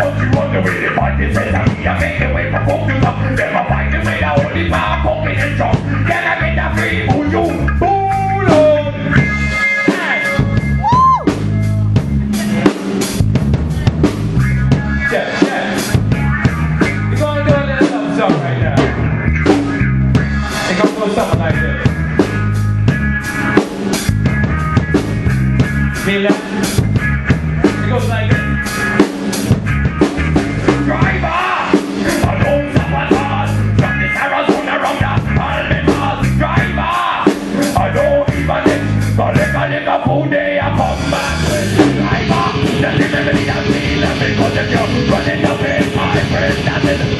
You I'm make the way for you to never Running up in my friend.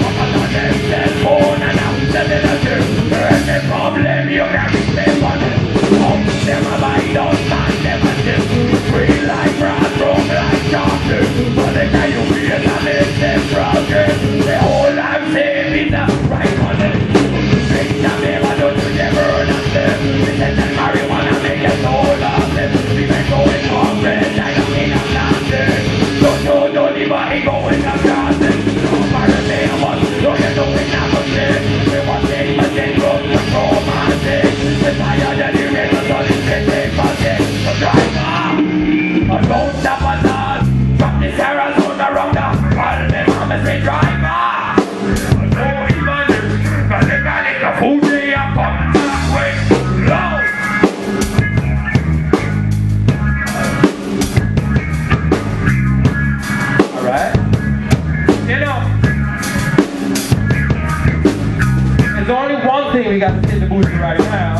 one thing we got to say the booty right now.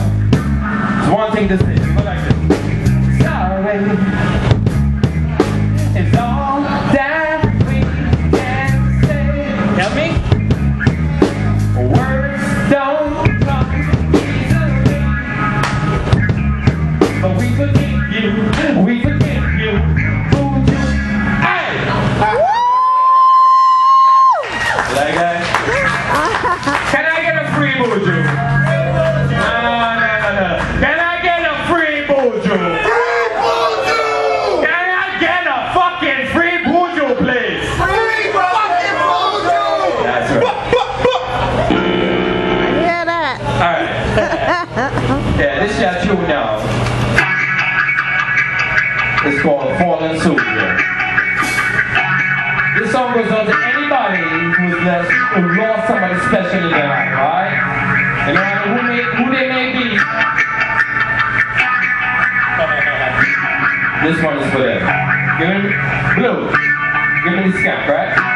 It's one thing to say. Go like this. Sorry. It's all that we can say. Help me. that tune now. It's called Fallen Soldier. This song goes out to anybody who's left, who lost somebody special in their life, right? And no matter who, may, who they may be, this one is for them. Give me blue. Give me the scamp, right?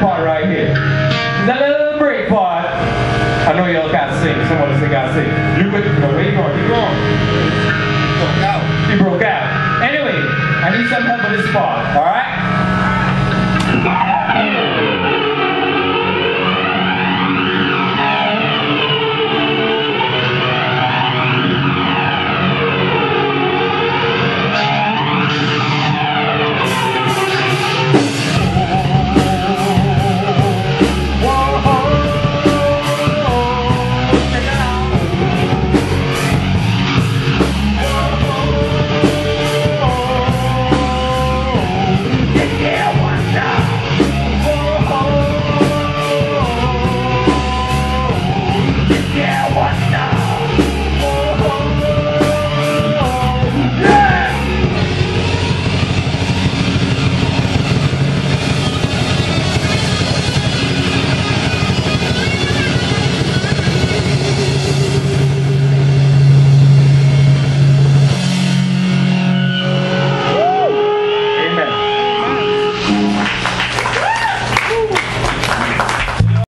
part right here. That little break part, I know y'all got to sing. Someone sing, I sing. You could, no, where you going? Keep going. He broke out. He broke out. Anyway, I need some help with this part, alright?